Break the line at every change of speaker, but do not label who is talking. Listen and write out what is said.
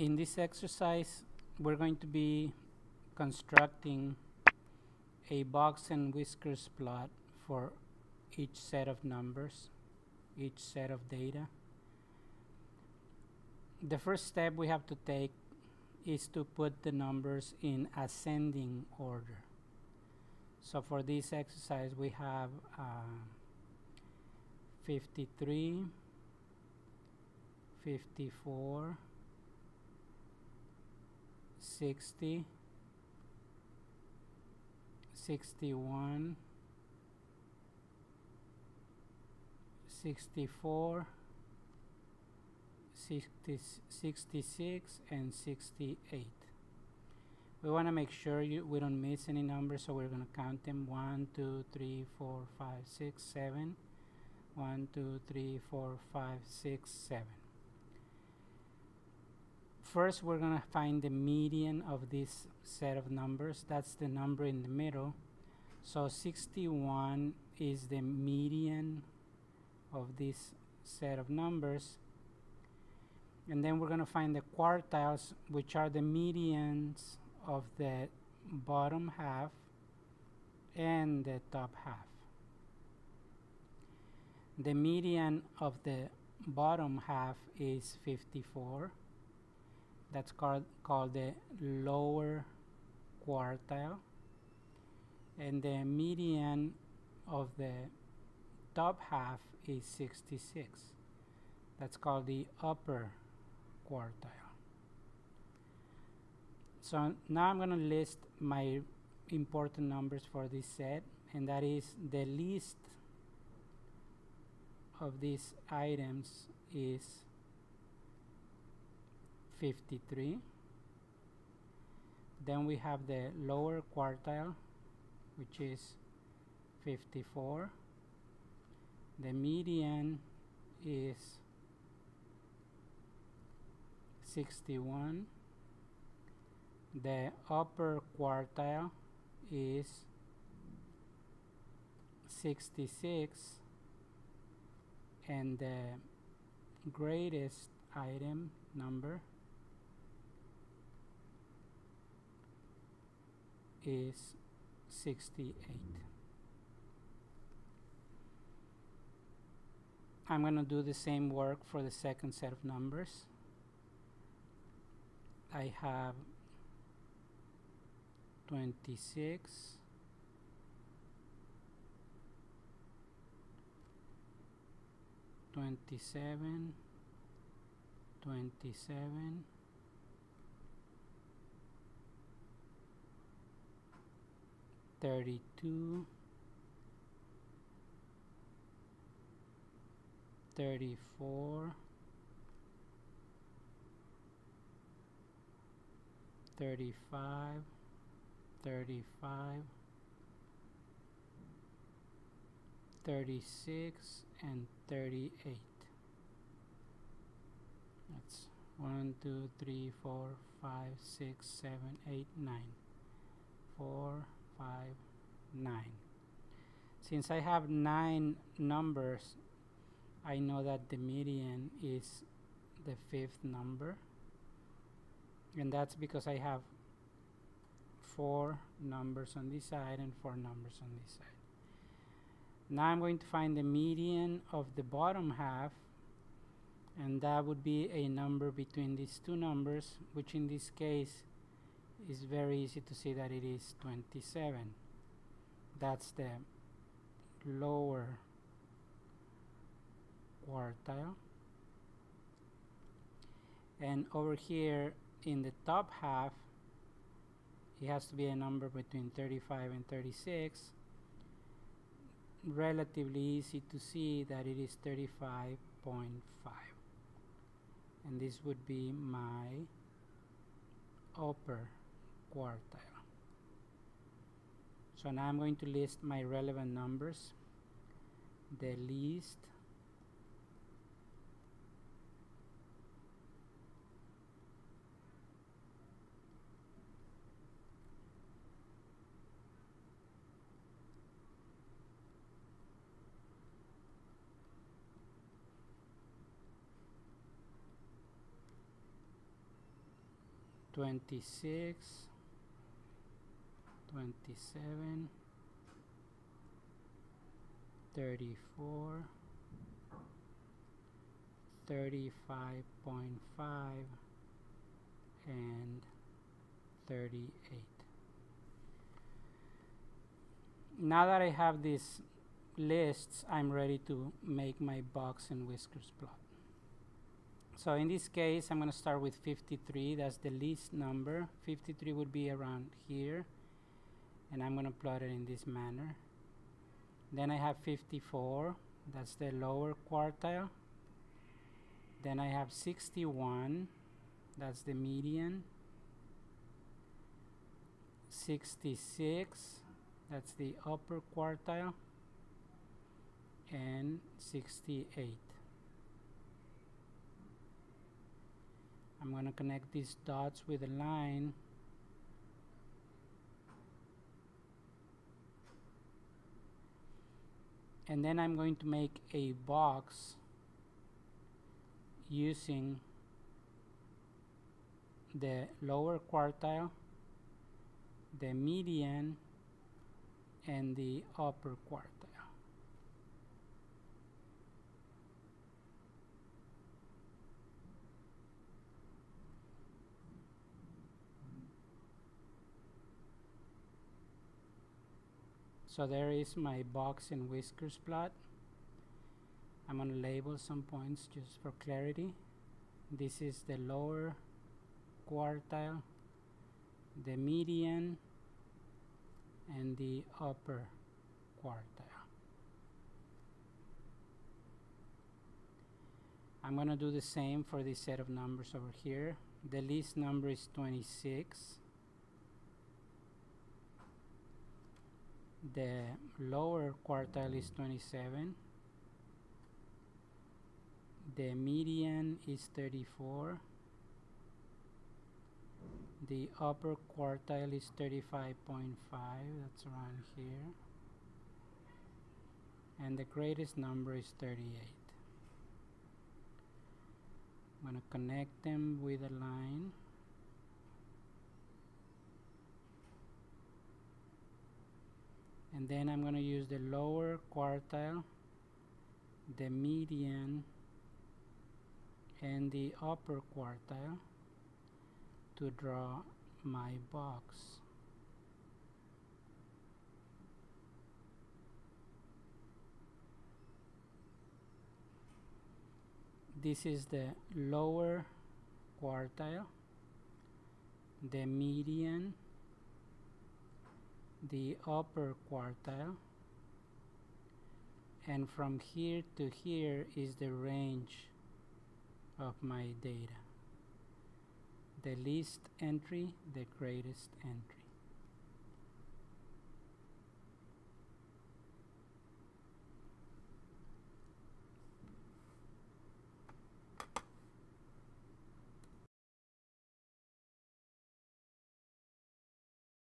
in this exercise we're going to be constructing a box and whiskers plot for each set of numbers each set of data. The first step we have to take is to put the numbers in ascending order. So for this exercise we have uh, 53 54 60 61 64 60, 66 and 68 we want to make sure you, we don't miss any numbers so we're going to count them. 1 2 3 4 5 6 7 1 2 3 4 5 6 7 First, we're going to find the median of this set of numbers. That's the number in the middle. So 61 is the median of this set of numbers. And then we're going to find the quartiles, which are the medians of the bottom half and the top half. The median of the bottom half is 54 that's called, called the lower quartile. And the median of the top half is 66 that's called the upper quartile. So now I'm going to list my important numbers for this set and that is the least of these items is 53 then we have the lower quartile which is 54 the median is 61 the upper quartile is 66 and the greatest item number is 68. I'm going to do the same work for the second set of numbers. I have 26 27 27 32 34 35 35 36 and 38 that's 1 2 3 4 5 6 7 8 9 4 five, nine. Since I have nine numbers, I know that the median is the fifth number. And that's because I have four numbers on this side and four numbers on this side. Now I'm going to find the median of the bottom half and that would be a number between these two numbers which in this case is very easy to see that it is 27 that's the lower quartile. And over here in the top half it has to be a number between 35 and 36 relatively easy to see that it is 35.5 and this would be my upper quartile. So now I'm going to list my relevant numbers. The list twenty six 27 34 35.5 and 38 now that I have these lists I'm ready to make my box and whiskers plot. So in this case I'm going to start with 53 that's the least number. 53 would be around here and I'm going to plot it in this manner. Then I have 54 that's the lower quartile. Then I have 61 that's the median. 66 that's the upper quartile. And 68 I'm going to connect these dots with a line and then I'm going to make a box using the lower quartile the median and the upper quartile so there is my box and whiskers plot I'm going to label some points just for clarity. This is the lower quartile the median and the upper quartile. I'm going to do the same for this set of numbers over here. The least number is 26 the lower quartile is 27 the median is 34 the upper quartile is 35.5 that's around here. And the greatest number is 38 I'm going to connect them with a line and then I'm going to use the lower quartile the median and the upper quartile to draw my box. This is the lower quartile the median the upper quartile. And from here to here is the range of my data. The least entry the greatest entry